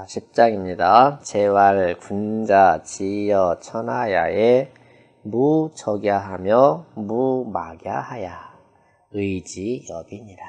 자, 10장입니다. 재활 군자 지여 천하야에 무적야하며 무막야하야 의지 여비니라.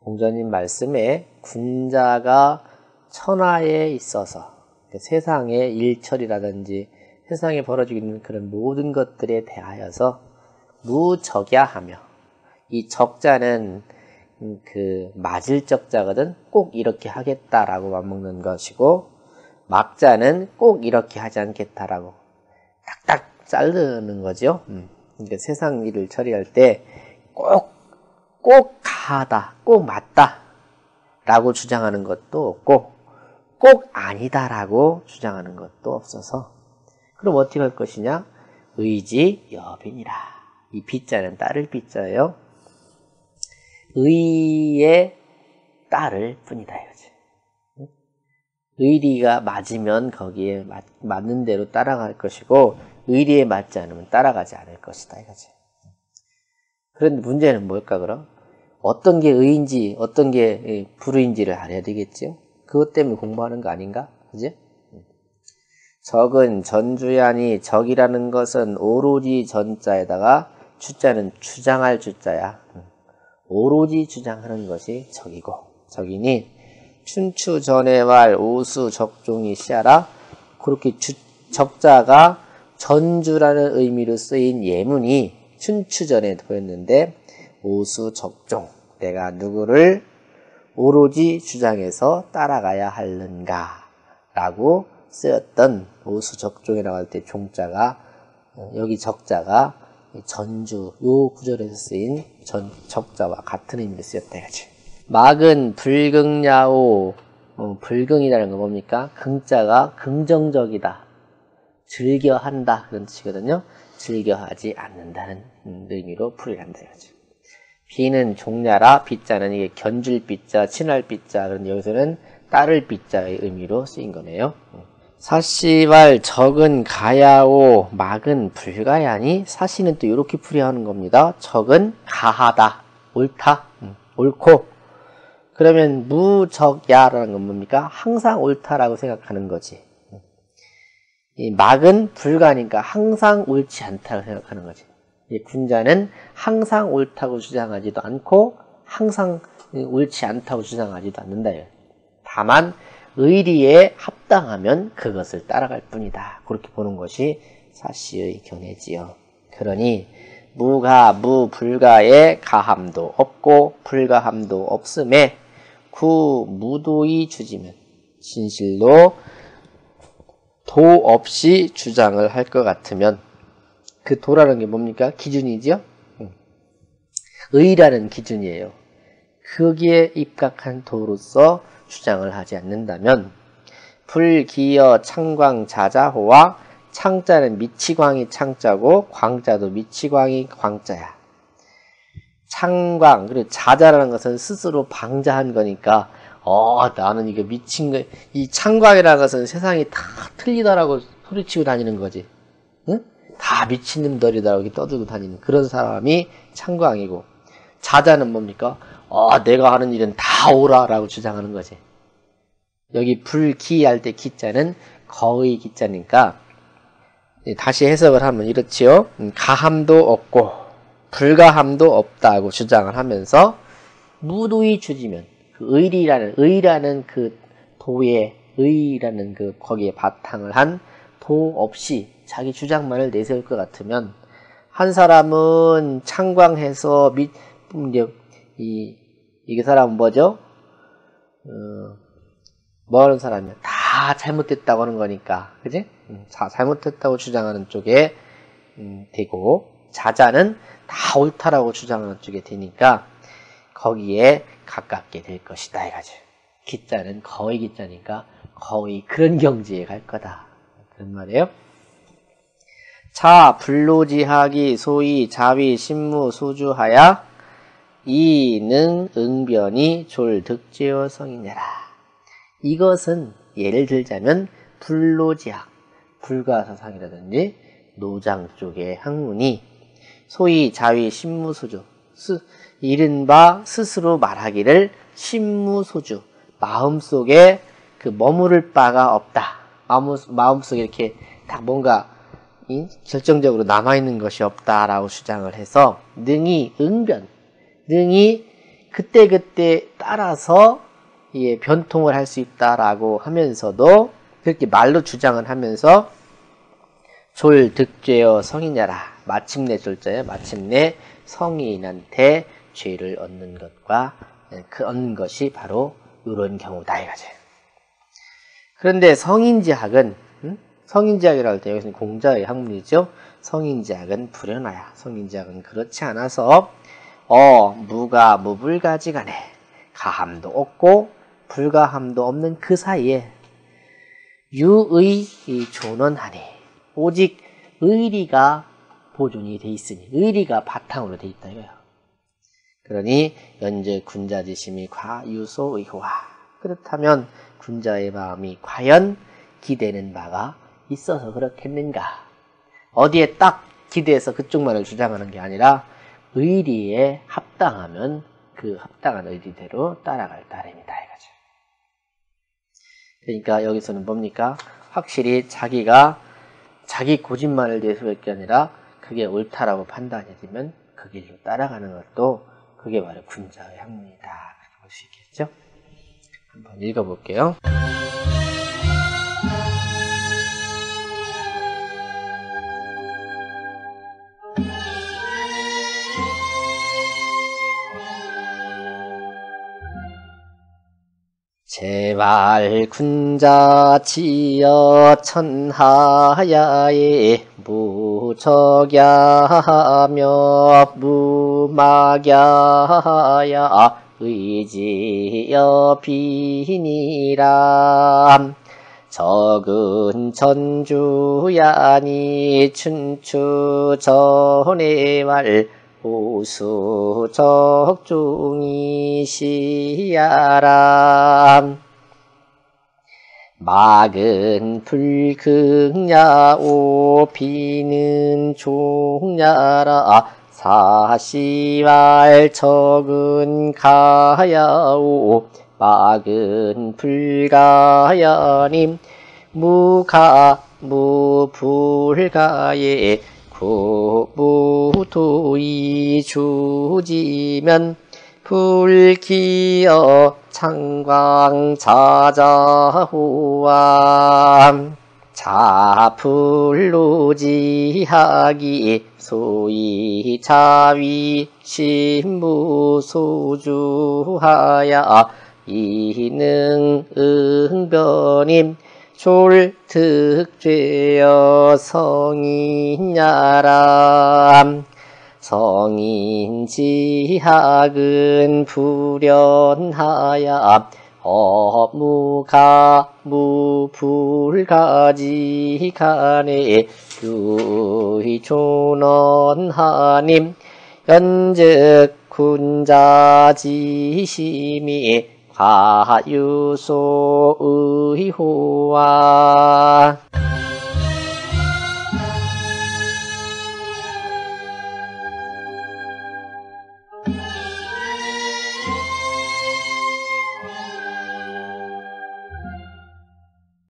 공자님 말씀에 군자가 천하에 있어서 그 세상의 일처리라든지 세상에 벌어지고 있는 그런 모든 것들에 대하여서 무적야하며 이 적자는 그 맞을 적자거든 꼭 이렇게 하겠다라고 맞먹는 것이고 막자는 꼭 이렇게 하지 않겠다라고 딱딱 자르는 거죠. 음. 그러니까 세상 일을 처리할 때 꼭 꼭 가다, 꼭 맞다 라고 주장하는 것도 없고 꼭 아니다라고 주장하는 것도 없어서 그럼 어떻게 할 것이냐? 의지 여빈이라. 이 빗자는 따를 빗자예요. 의에 따를 뿐이다 이거지. 의리가 맞으면 거기에 맞, 맞는 대로 따라갈 것이고 의리에 맞지 않으면 따라가지 않을 것이다 이거지. 그런데 문제는 뭘까 그럼? 어떤 게 의인지 어떤 게 불의인지를 알아야 되겠죠. 그것 때문에 공부하는 거 아닌가? 그지? 적은 전주야니 적이라는 것은 오로지 전자에다가 주자는 주장할 주자야. 오로지 주장하는 것이 적이고 적이니 춘추 전에왈 오수 적종이 시하라 그렇게 주, 적자가 전주라는 의미로 쓰인 예문이 춘추 전에 보였는데 오수 적종 내가 누구를 오로지 주장해서 따라가야 하는가 라고 쓰였던 오수 적종이라고 할 때 종자가 여기 적자가 전주 요 구절에서 쓰인 전 적자와 같은 의미로 쓰였다 이거지. 막은 불긍야오 어, 불긍이라는 건 뭡니까? 긍자가 긍정적이다. 즐겨한다 그런 뜻이거든요. 즐겨하지 않는다는 의미로 풀이한다 이거지. 비는 종야라 빗자는 이게 견줄 빗자, 친할 빗자 그런데 여기서는 따를 빗자의 의미로 쓰인 거네요. 사시발 적은 가야오 막은 불가야니 사시는 또 이렇게 풀이하는 겁니다. 적은 가하다 옳다 음, 옳고 그러면 무적야라는 건 뭡니까? 항상 옳다라고 생각하는 거지. 이 막은 불가니까 항상 옳지 않다고 생각하는 거지. 이 군자는 항상 옳다고 주장하지도 않고 항상 옳지 않다고 주장하지도 않는다. 다만 의리에 합당하면 그것을 따라갈 뿐이다. 그렇게 보는 것이 사시의 견해지요. 그러니 무가 무불가의 가함도 없고 불가함도 없음에 구 무도이 주지면 진실로 도 없이 주장을 할 것 같으면 그 도라는 게 뭡니까? 기준이지요? 의라는 기준이에요. 거기에 입각한 도로서 주장을 하지 않는다면 불기여 창광 자자호와 창자는 미치광이 창자고 광자도 미치광이 광자야. 창광 그리고 자자라는 것은 스스로 방자한 거니까 어 나는 이거 미친 거 이 창광이라는 것은 세상이 다 틀리다라고 소리치고 다니는 거지. 응? 다 미친놈들이다라고 떠들고 다니는 그런 사람이 창광이고 자자는 뭡니까? 어, 내가 하는 일은 다 오라라고 주장하는 거지. 여기 불기 할 때 기자는 거의 기자니까 다시 해석을 하면 이렇지요. 음, 가함도 없고 불가함도 없다고 주장을 하면서 무도히 주지면 그 의리라는 의라는 그 도의 의라는 그 거기에 바탕을 한 도 없이 자기 주장만을 내세울 것 같으면 한 사람은 창광해서 미, 이제 이 이게 사람은 뭐죠? 어, 뭐 하는 사람이야? 다 잘못됐다고 하는 거니까, 그지? 음, 자, 잘못됐다고 주장하는 쪽에 음, 되고 자자는 다 옳다라고 주장하는 쪽에 되니까 거기에 가깝게 될 것이다 이거지. 기자는 거의 기자니까 거의 그런 경지에 갈 거다. 그런 말이에요. 자, 불로지하기 소위 자위 신무 수주하야 이능 응변이 졸득제어 성이냐라. 이것은 예를 들자면 불로지학, 불가사상이라든지 노장 쪽의 학문이 소위 자위 신무수주, 스, 이른바 스스로 말하기를 신무소주, 마음속에 그 머무를 바가 없다. 마음, 마음속에 이렇게 딱 뭔가 이 결정적으로 남아있는 것이 없다라고 주장을 해서 능이 응변, 능이 그때그때 따라서 예, 변통을 할 수 있다라고 하면서도 그렇게 말로 주장을 하면서 졸 득죄여 성이냐라 마침내 졸자여 마침내 성인한테 죄를 얻는 것과 그 얻는 것이 바로 이런 경우다 이거죠. 그런데 성인지학은 음? 성인지학이라고 할 때 여기서는 공자의 학문이죠. 성인지학은 불연하야. 성인지학은 그렇지 않아서 어 무가 무불가지간에 가함도 없고 불가함도 없는 그 사이에 유의 존원하니 오직 의리가 보존이 돼 있으니 의리가 바탕으로 돼 있다 이거예요. 그러니 연재 군자지심이 과유소의화 그렇다면 군자의 마음이 과연 기대는 바가 있어서 그렇겠는가? 어디에 딱 기대해서 그쪽만을 주장하는 게 아니라 의리에 합당하면 그 합당한 의리대로 따라갈 따름이다 이거죠. 그러니까 여기서는 뭡니까? 확실히 자기가 자기 고집만을 대수할 게 아니라 그게 옳다라고 판단이 되면 그 길로 따라가는 것도 그게 바로 군자의 학문이다. 그렇게 볼 수 있겠죠? 한번 읽어볼게요. 제발 군자 지어 천하야에 무척야며 무막야야 의지여 비니라. 적은 천주야니 춘추 전의 말 우수적중이시야람 막은 불극야오 비는 종야라. 사시왈 적은 가야오 막은 불가야님 무가 무불가에 구무도이 주지면 불기어 창광 자자호암 자풀로지하기 소위 자위 신무소주하야 이능 응변임 졸특죄여 성인야람 성인지학은 불연하야. 어무가 무불가지간에 유의존원하님. 연즉 군자지심이 과유소의호와